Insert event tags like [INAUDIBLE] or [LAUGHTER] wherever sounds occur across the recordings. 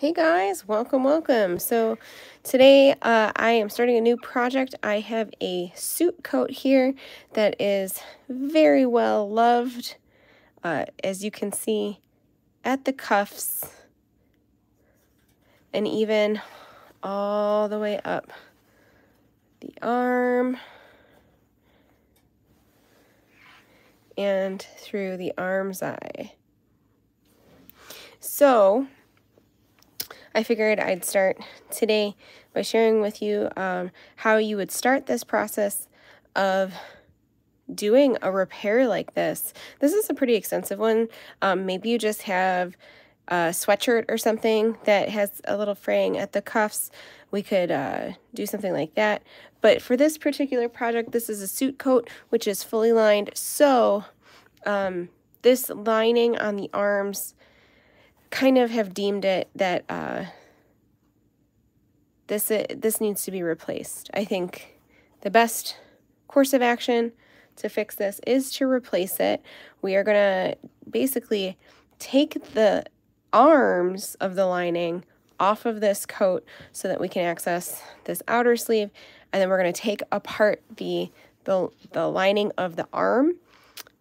Hey guys, welcome, welcome. So today uh, I am starting a new project. I have a suit coat here that is very well loved. Uh, as you can see at the cuffs and even all the way up the arm and through the armscye. So I figured I'd start today by sharing with you um, how you would start this process of doing a repair like this. This is a pretty extensive one. Um, maybe you just have a sweatshirt or something that has a little fraying at the cuffs. We could uh, do something like that. But for this particular project, this is a suit coat, which is fully lined. So um, this lining on the arms kind of have deemed it that uh, this uh, this needs to be replaced. I think the best course of action to fix this is to replace it. We are going to basically take the arms of the lining off of this coat so that we can access this outer sleeve and then we're going to take apart the, the the lining of the arm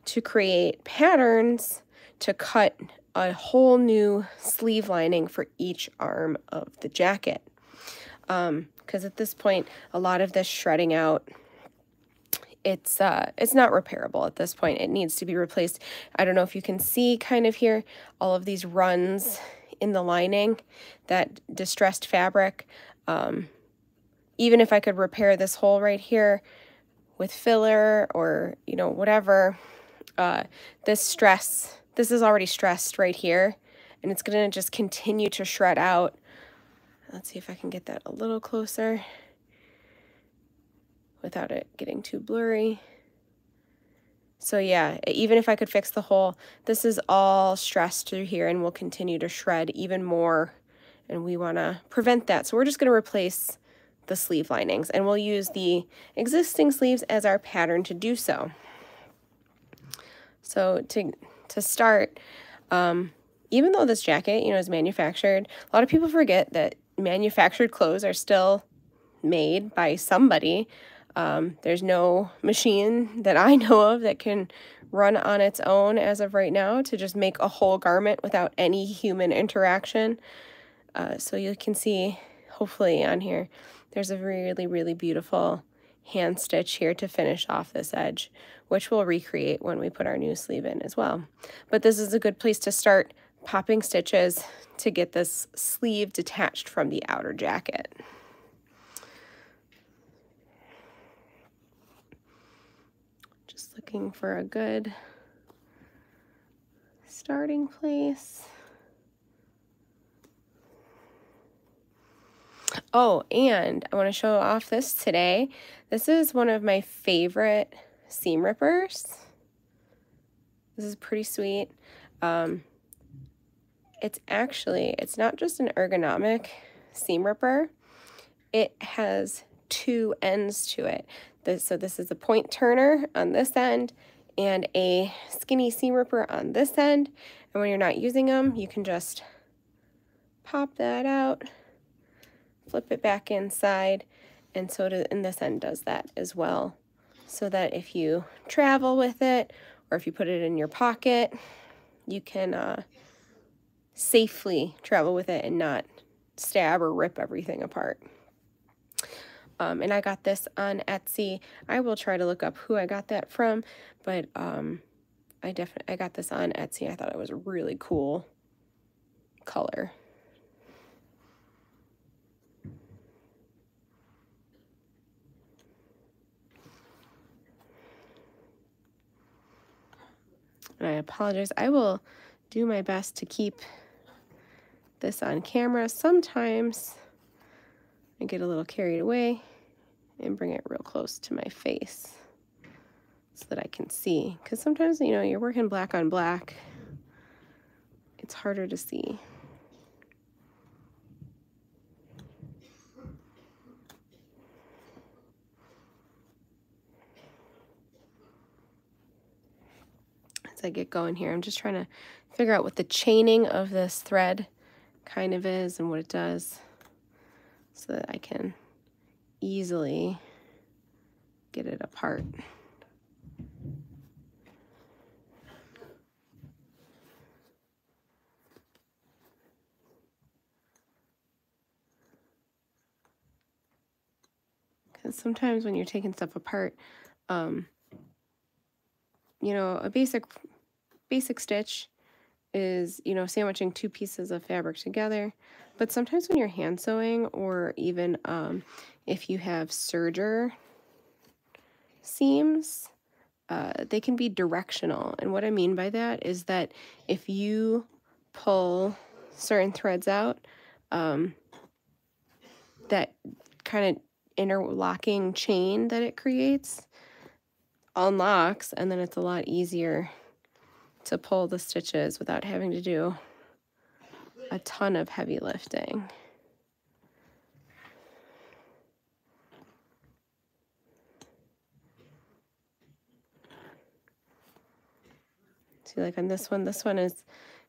to create patterns to cut a whole new sleeve lining for each arm of the jacket. Because um, at this point, a lot of this shredding out, it's uh, it's not repairable at this point. It needs to be replaced. I don't know if you can see kind of here all of these runs in the lining, that distressed fabric. Um, even if I could repair this hole right here with filler or, you know, whatever, uh, this stress this is already stressed right here, and it's going to just continue to shred out. Let's see if I can get that a little closer without it getting too blurry. So yeah, even if I could fix the hole, this is all stressed through here and will continue to shred even more. And we want to prevent that. So we're just going to replace the sleeve linings and we'll use the existing sleeves as our pattern to do so. So to to start, um, even though this jacket, you know, is manufactured, a lot of people forget that manufactured clothes are still made by somebody. Um, there's no machine that I know of that can run on its own as of right now to just make a whole garment without any human interaction. Uh, so you can see, hopefully on here, there's a really, really beautiful hand stitch here to finish off this edge, which we'll recreate when we put our new sleeve in as well. But this is a good place to start popping stitches to get this sleeve detached from the outer jacket. Just looking for a good starting place. Oh, and I want to show off this today. This is one of my favorite seam rippers. This is pretty sweet. Um, it's actually, it's not just an ergonomic seam ripper. It has two ends to it. This, so this is a point turner on this end and a skinny seam ripper on this end. And when you're not using them, you can just pop that out flip it back inside, and so to, and this end does that as well. So that if you travel with it, or if you put it in your pocket, you can uh, safely travel with it and not stab or rip everything apart. Um, and I got this on Etsy. I will try to look up who I got that from, but um, I definitely I got this on Etsy. I thought it was a really cool color. And I apologize. I will do my best to keep this on camera. Sometimes I get a little carried away and bring it real close to my face so that I can see. Because sometimes, you know, you're working black on black. It's harder to see. As I get going here. I'm just trying to figure out what the chaining of this thread kind of is and what it does so that I can easily get it apart. Because sometimes when you're taking stuff apart, um, you know, a basic basic stitch is, you know, sandwiching two pieces of fabric together. But sometimes when you're hand sewing or even um, if you have serger seams, uh, they can be directional. And what I mean by that is that if you pull certain threads out, um, that kind of interlocking chain that it creates unlocks and then it's a lot easier to pull the stitches without having to do a ton of heavy lifting. See, like on this one, this one is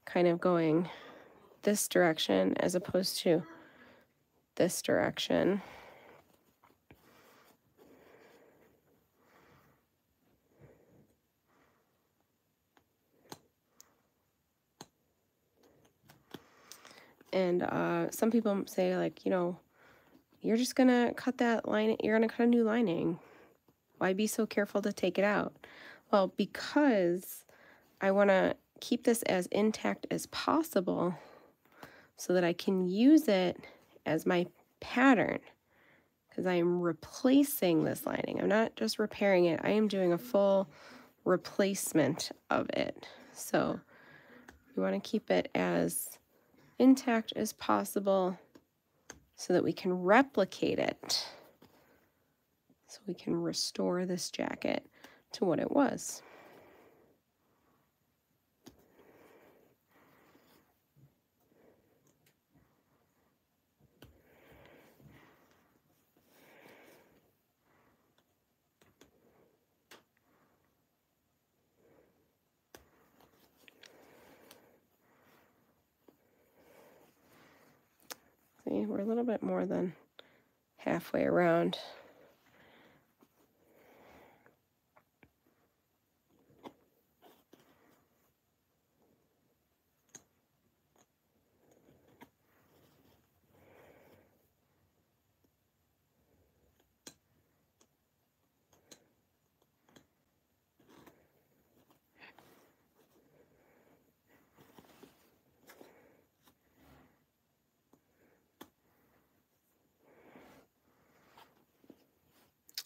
kind of going this direction as opposed to this direction. And uh, some people say, like, you know, you're just going to cut that line, you're going to cut a new lining. Why be so careful to take it out? Well, because I want to keep this as intact as possible so that I can use it as my pattern because I am replacing this lining. I'm not just repairing it. I am doing a full replacement of it. So we want to keep it as intact as possible so that we can replicate it. So we can restore this jacket to what it was. See, we're a little bit more than halfway around.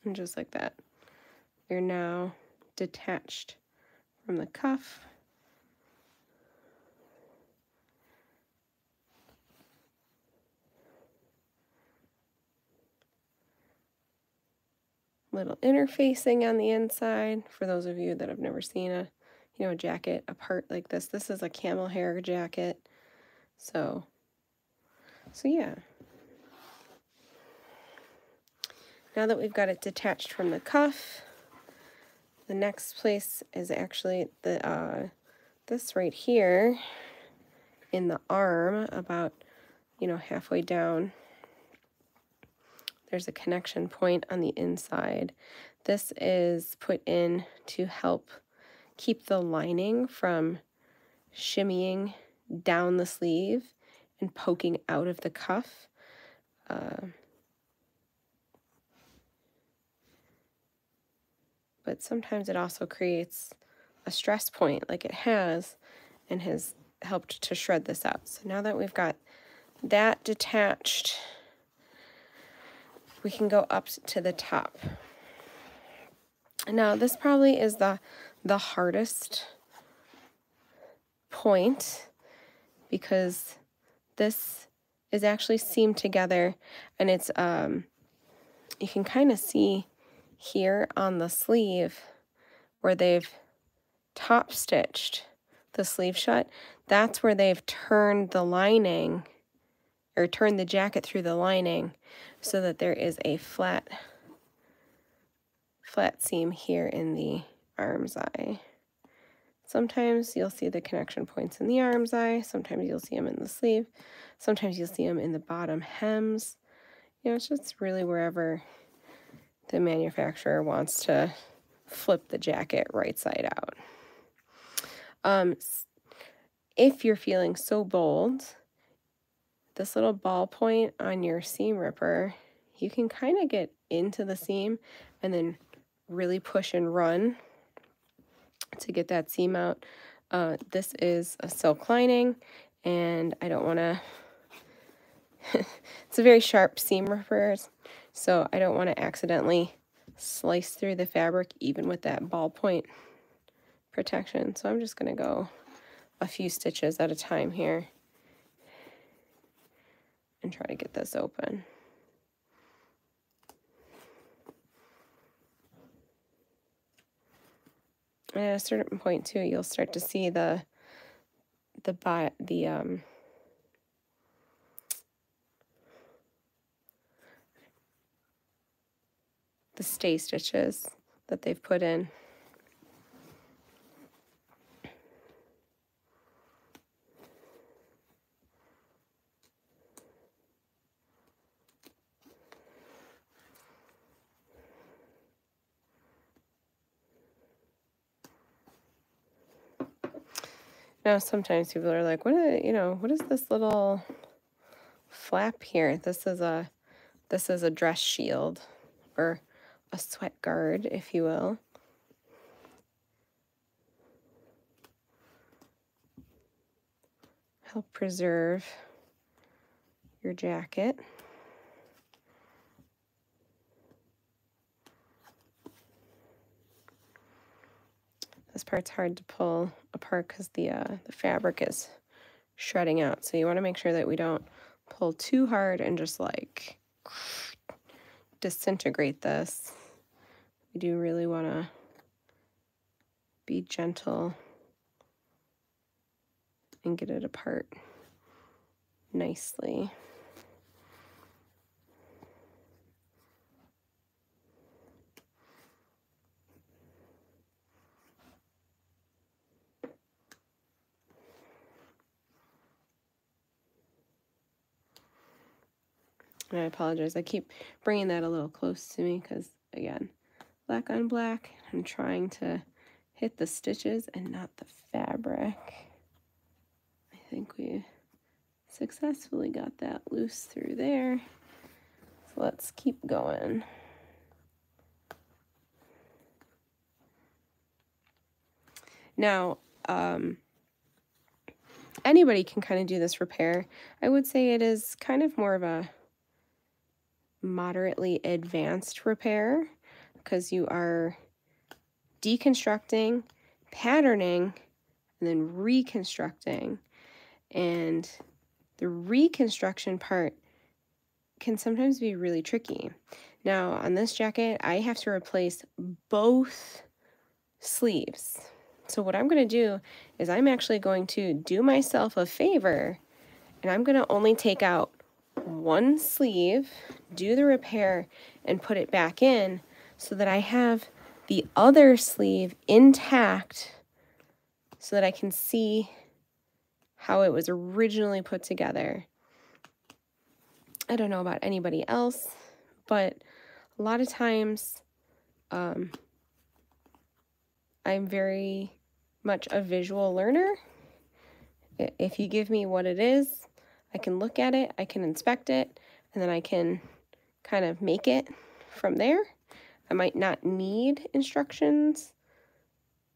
And [LAUGHS] just like that, you're now detached from the cuff. Little interfacing on the inside for those of you that have never seen a you know a jacket apart like this. This is a camel hair jacket. So so yeah. Now that we've got it detached from the cuff, the next place is actually the uh, this right here in the arm about, you know, halfway down. There's a connection point on the inside. This is put in to help keep the lining from shimmying down the sleeve and poking out of the cuff. Uh, but sometimes it also creates a stress point like it has and has helped to shred this out. So now that we've got that detached, we can go up to the top. Now this probably is the, the hardest point because this is actually seamed together and it's, um, you can kind of see here on the sleeve where they've top stitched the sleeve shut, that's where they've turned the lining or turned the jacket through the lining so that there is a flat flat seam here in the armscye. Sometimes you'll see the connection points in the armscye. Sometimes you'll see them in the sleeve. Sometimes you'll see them in the bottom hems. You know, it's just really wherever the manufacturer wants to flip the jacket right side out. Um, if you're feeling so bold, this little ball point on your seam ripper, you can kind of get into the seam and then really push and run to get that seam out. Uh, this is a silk lining and I don't want to, [LAUGHS] it's a very sharp seam ripper, so I don't want to accidentally slice through the fabric even with that ballpoint protection. So I'm just going to go a few stitches at a time here and try to get this open. At a certain point too, you'll start to see the the the um the stay stitches that they've put in. Now, sometimes people are like, what, is, you know, what is this little flap here? This is a, this is a dress shield or a sweat guard, if you will. Help preserve your jacket. This part's hard to pull apart because the, uh, the fabric is shredding out. So you want to make sure that we don't pull too hard and just like disintegrate this. We do really want to be gentle and get it apart nicely. And I apologize. I keep bringing that a little close to me because, again, black on black. I'm trying to hit the stitches and not the fabric. I think we successfully got that loose through there. So let's keep going. Now, um, anybody can kind of do this repair. I would say it is kind of more of a moderately advanced repair because you are deconstructing, patterning, and then reconstructing. And the reconstruction part can sometimes be really tricky. Now, on this jacket, I have to replace both sleeves. So what I'm going to do is I'm actually going to do myself a favor and I'm going to only take out one sleeve, do the repair, and put it back in so that I have the other sleeve intact so that I can see how it was originally put together. I don't know about anybody else, but a lot of times um, I'm very much a visual learner. If you give me what it is, I can look at it, I can inspect it, and then I can kind of make it from there. I might not need instructions.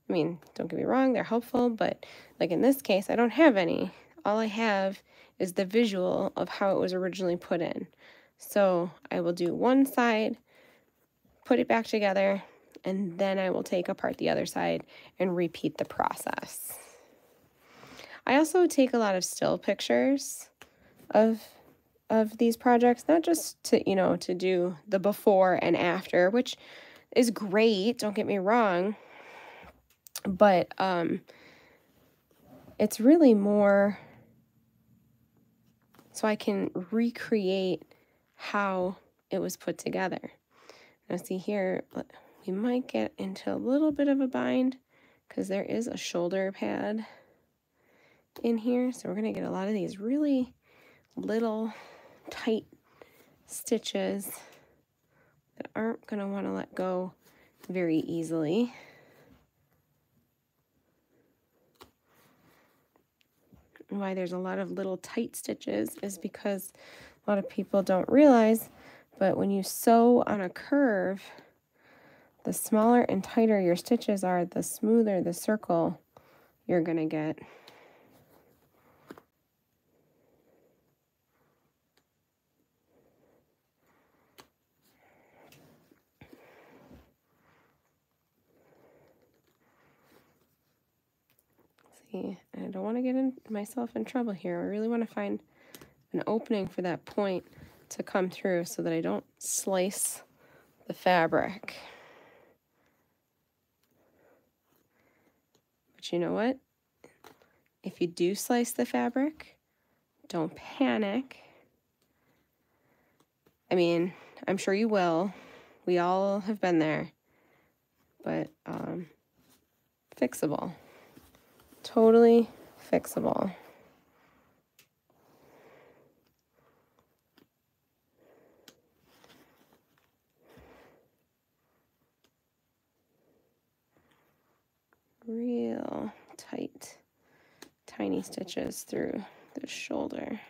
I mean, don't get me wrong, they're helpful, but like in this case, I don't have any. All I have is the visual of how it was originally put in. So I will do one side, put it back together, and then I will take apart the other side and repeat the process. I also take a lot of still pictures of of these projects, not just to, you know, to do the before and after, which is great, don't get me wrong, but um it's really more so I can recreate how it was put together. Now see here, we might get into a little bit of a bind because there is a shoulder pad in here. So we're going to get a lot of these really little tight stitches that aren't going to want to let go very easily. Why there's a lot of little tight stitches is because a lot of people don't realize, but when you sew on a curve, the smaller and tighter your stitches are, the smoother the circle you're going to get. See, I don't to get in myself in trouble here. I really want to find an opening for that point to come through so that I don't slice the fabric. But you know what? If you do slice the fabric, don't panic. I mean, I'm sure you will. We all have been there. But um, fixable. Totally fixable. real tight, tiny stitches through the shoulder.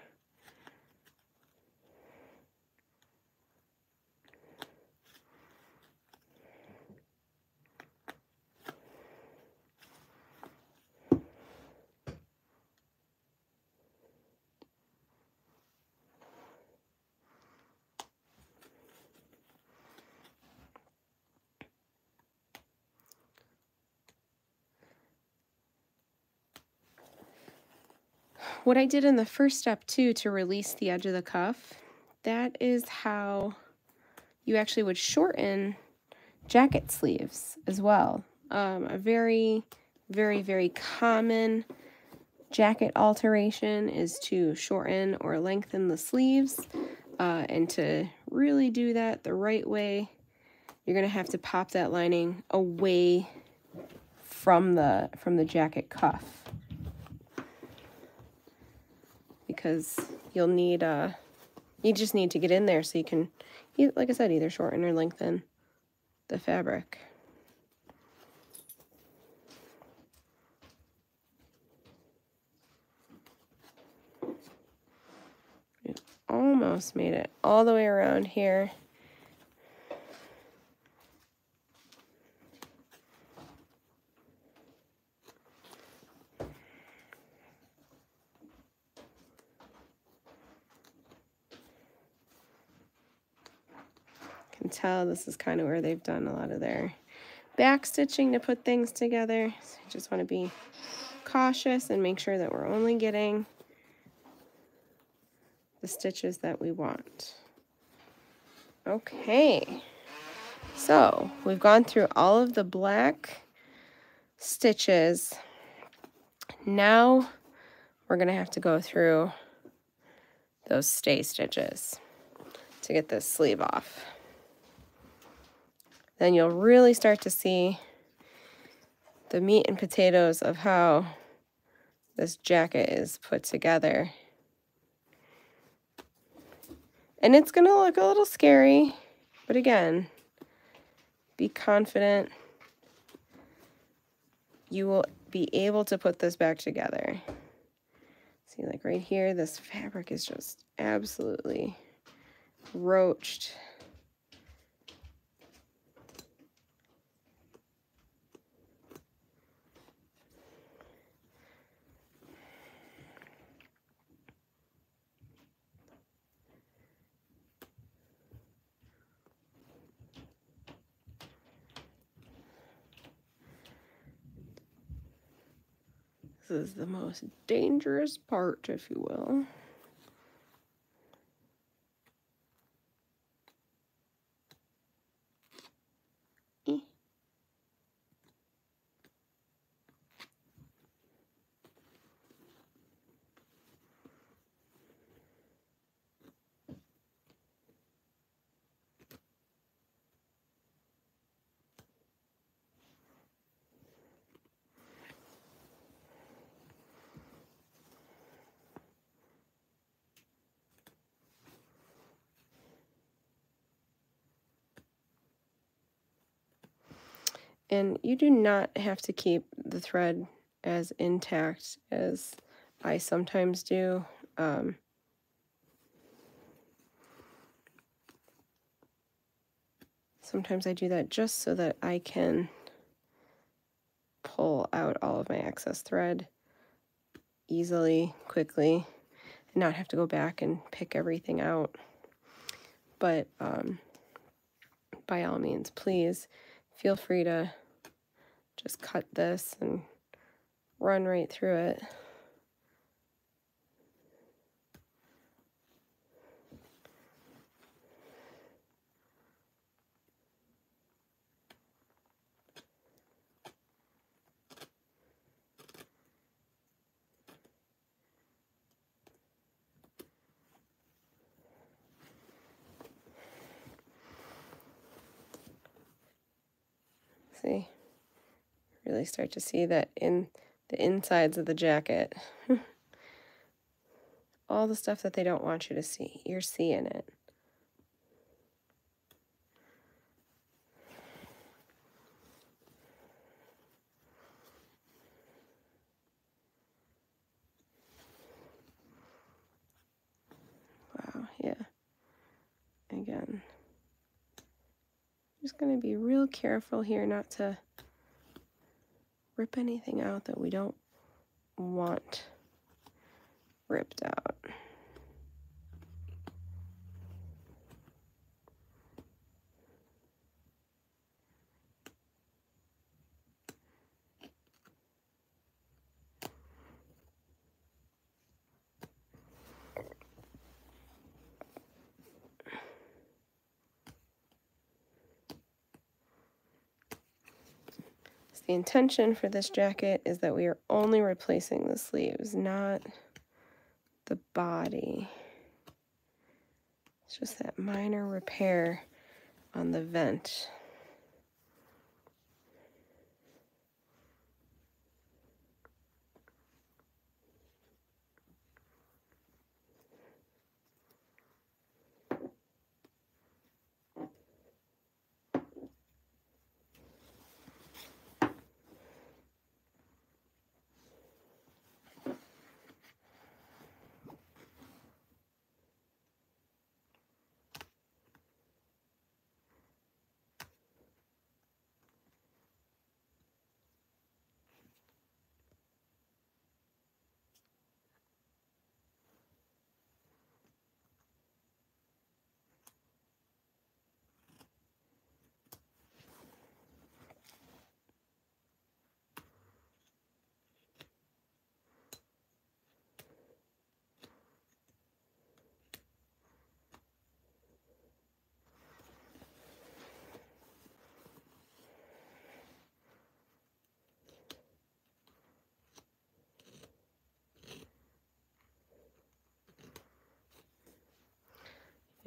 What I did in the first step too to release the edge of the cuff, that is how you actually would shorten jacket sleeves as well. Um, a very, very, very common jacket alteration is to shorten or lengthen the sleeves. Uh, and to really do that the right way, you're going to have to pop that lining away from the from the jacket cuff. Because you'll need, uh, you just need to get in there so you can, like I said, either shorten or lengthen the fabric. almost made it all the way around here. Can tell this is kind of where they've done a lot of their back stitching to put things together. So you just want to be cautious and make sure that we're only getting the stitches that we want. Okay, so we've gone through all of the black stitches. Now we're going to have to go through those stay stitches to get this sleeve off then you'll really start to see the meat and potatoes of how this jacket is put together. And it's going to look a little scary, but again, be confident. You will be able to put this back together. See, like right here, this fabric is just absolutely roached. Is the most dangerous part, if you will. And you do not have to keep the thread as intact as I sometimes do. Um, sometimes I do that just so that I can pull out all of my excess thread easily, quickly, and not have to go back and pick everything out. But um, by all means, please feel free to just cut this and run right through it. See, really start to see that in the insides of the jacket. [LAUGHS] All the stuff that they don't want you to see, you're seeing it. Wow, yeah. Again, just going to be real careful here not to rip anything out that we don't want ripped out. The intention for this jacket is that we are only replacing the sleeves, not the body. It's just that minor repair on the vent.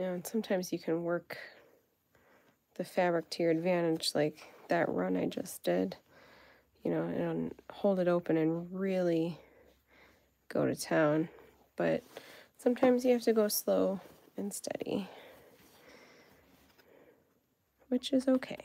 You and sometimes you can work the fabric to your advantage, like that run I just did, you know, and hold it open and really go to town. But sometimes you have to go slow and steady, which is okay.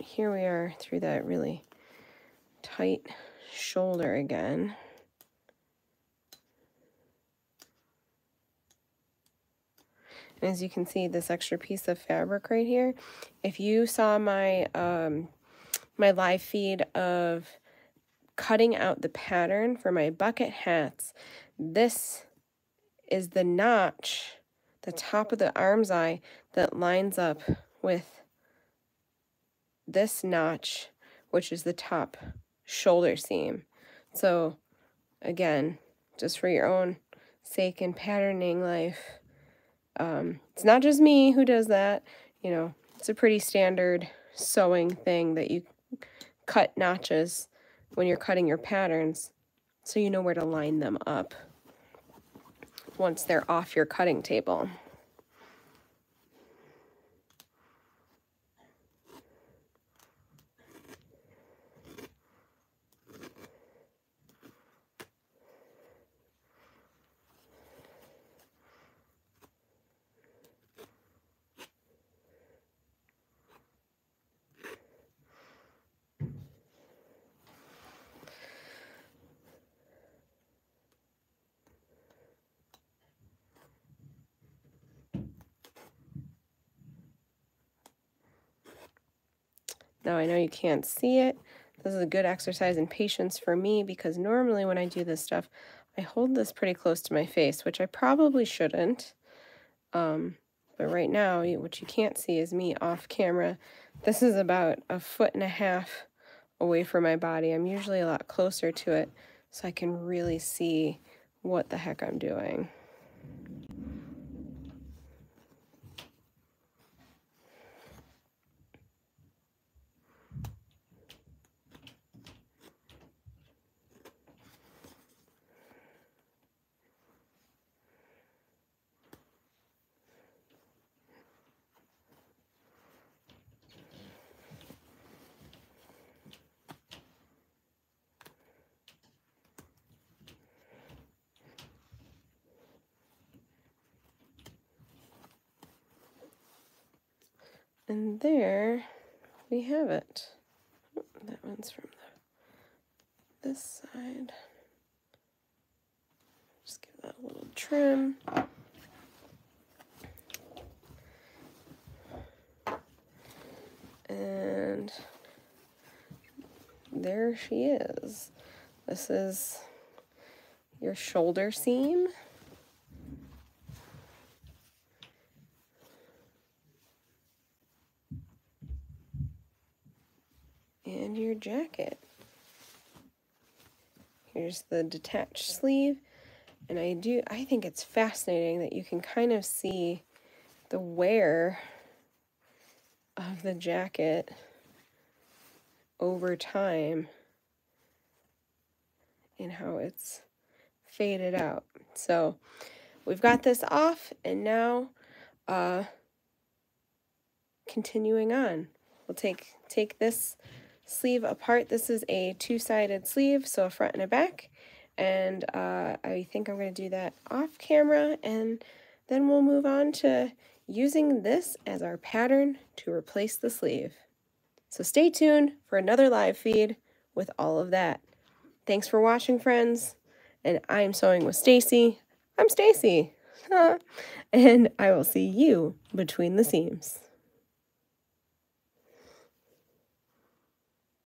Here we are through that really tight shoulder again. And as you can see, this extra piece of fabric right here, if you saw my, um, my live feed of cutting out the pattern for my bucket hats, this is the notch, the top of the armscye that lines up with this notch which is the top shoulder seam. So again, just for your own sake in patterning life, um, it's not just me who does that. You know, it's a pretty standard sewing thing that you cut notches when you're cutting your patterns so you know where to line them up once they're off your cutting table. Now I know you can't see it. This is a good exercise in patience for me because normally when I do this stuff, I hold this pretty close to my face, which I probably shouldn't. Um, but right now, what you can't see is me off camera. This is about a foot and a half away from my body. I'm usually a lot closer to it so I can really see what the heck I'm doing. And there we have it. Oh, that one's from the, this side. Just give that a little trim. And there she is. This is your shoulder seam. and your jacket. Here's the detached sleeve. And I do, I think it's fascinating that you can kind of see the wear of the jacket over time and how it's faded out. So we've got this off and now uh, continuing on. We'll take, take this sleeve apart. This is a two-sided sleeve, so a front and a back. And uh, I think I'm going to do that off camera and then we'll move on to using this as our pattern to replace the sleeve. So stay tuned for another live feed with all of that. Thanks for watching, friends. And I'm sewing with Stacy. I'm Stacy. [LAUGHS] and I will see you between the seams.